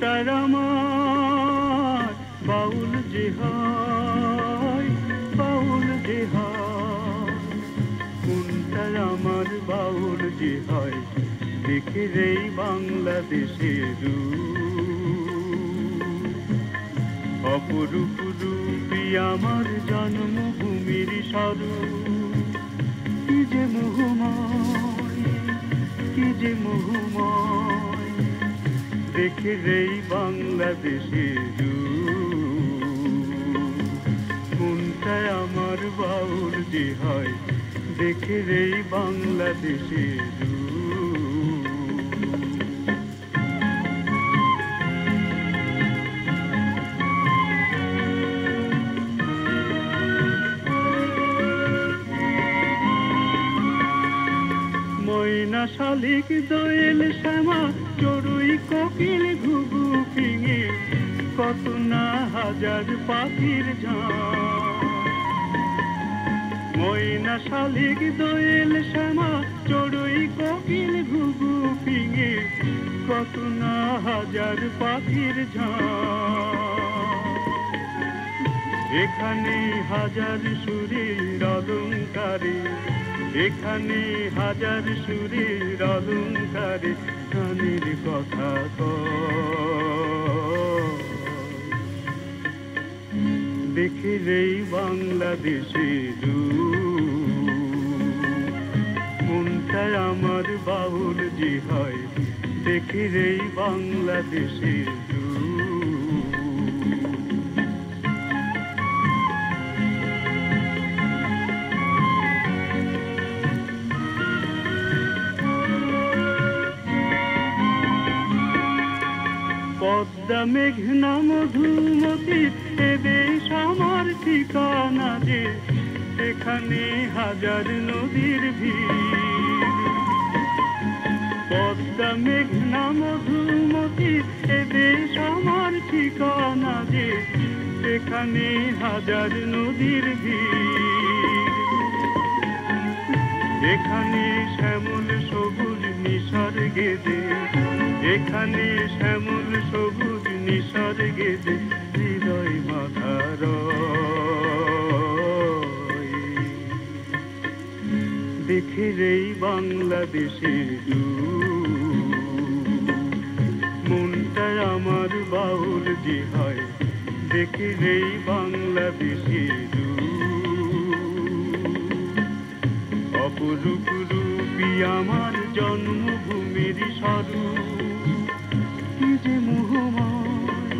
তারামার বাউল যে বাউল যে হয় কোন তারামার বাউল যে হয় দেখে এই বাংলাদেশে রু অপরূপ রূপী আমার জন্মভূমির স্বরূপ। কি যে মোহময়, কি যে মোহময়। দেখে রেই বাংলাদেশে কোনটা আমার বাউল যে হয় দেখে রেই বাংলাদেশের ময়না শালিক দোয়েল শ্যামা, চড়ুই কোকিল ঘুঘু ফিঙে কত না হাজার পাখির ময়না শালিক দোয়েল শ্যামা, চড়ুই কোকিল ঘুঘু ফিঙে কত না হাজার পাখির এখানে হাজার সুরের অলঙ্কারে এখানে হাজার সুরের অলঙ্কারে গানের কথা। দেখে রেই বাংলাদেশের মনটায় আমার বাউল যে হয়, দেখে রেই বাংলাদেশের পদ্মা মেঘনা মধুমতি, এ দেশ আমার ঠিকানা যে। এখানে হাজার নদীর ভিড়। পদ্মা মেঘনা মধুমতি, এ দেশ আমার ঠিকানা যে। এখানে হাজার নদীর ভিড়। এখানে শ্যামল সবুজ নিসর গেদে এখানে শ্যামল সবুজ নিসর গেদে হৃদয় মাথার। দেখে রেই বাংলাদেশের মনটা আমার বাউল যে হয়, দেখে রেই বাংলাদেশের অপরূপ রূপী আমার জন্মভূমির স্বরূপ। কি যে মোহময়,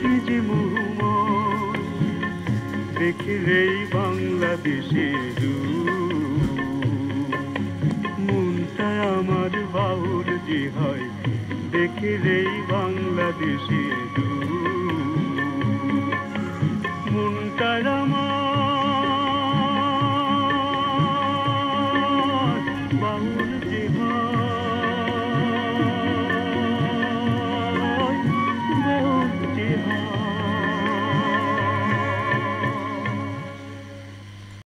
কি যে মোহময়, দেখে রেই বাংলাদেশের মনটা আমার বাউল যে হয়, দেখে রেই বাংলাদেশের মনটা আমার